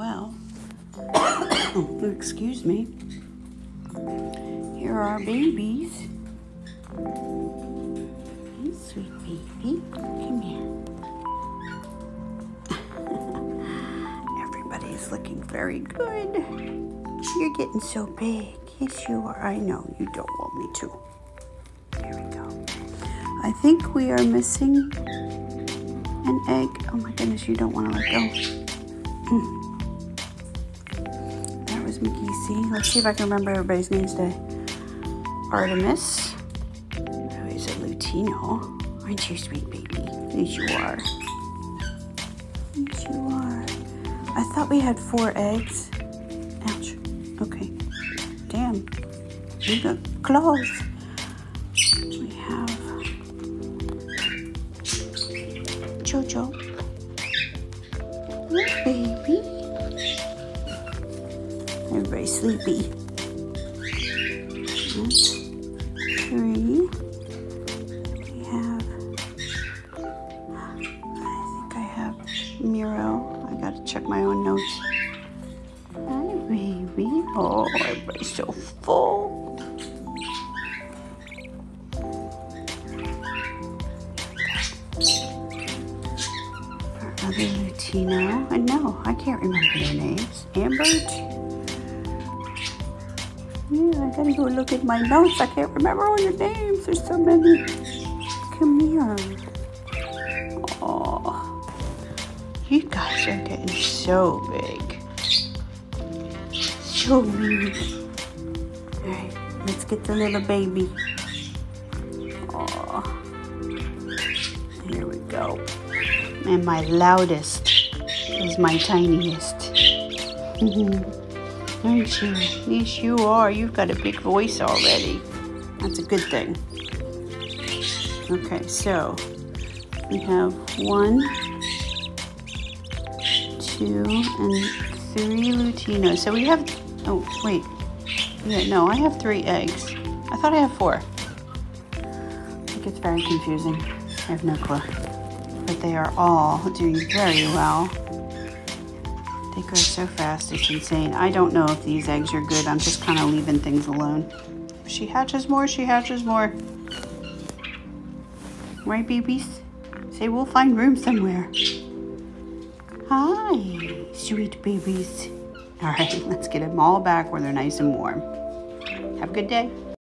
well, excuse me. Here are babies. Hey, sweet baby. Come here. Everybody's looking very good. You're getting so big. Yes, you are. I know you don't want me to. There we go. I think we are missing an egg. Oh my goodness, you don't want to let go. Mm. McGeesy. Let's see if I can remember everybody's names today. Artemis. Who is a Lutino? Aren't you sweet baby? Yes, you are. Yes, you are. I thought we had four eggs. Ouch. Okay. Damn. You got claws. We have Jojo. Sleepy. Three. We have. I think I have Miro. I gotta check my own notes. Hi, baby. Oh, everybody's so full. Our other Lutino. I know, I can't remember their names. Ambert. Yeah, I gotta go look at my notes. I can't remember all your names. There's so many. Come here. Oh, you guys are getting so big. So big. All right, let's get the little baby. Oh, here we go. And my loudest is my tiniest. Aren't you? Yes, you are. You've got a big voice already. That's a good thing. Okay, so we have one, two, and three Lutinos. So we have, oh, wait. Yeah, no, I have three eggs. I thought I had four. It gets very confusing. I have no clue. But they are all doing very well. They so fast, it's insane. I don't know if these eggs are good. I'm just kind of leaving things alone. If she hatches more, she hatches more. Right, babies? Say we'll find room somewhere. Hi, sweet babies. All right, let's get them all back where they're nice and warm. Have a good day.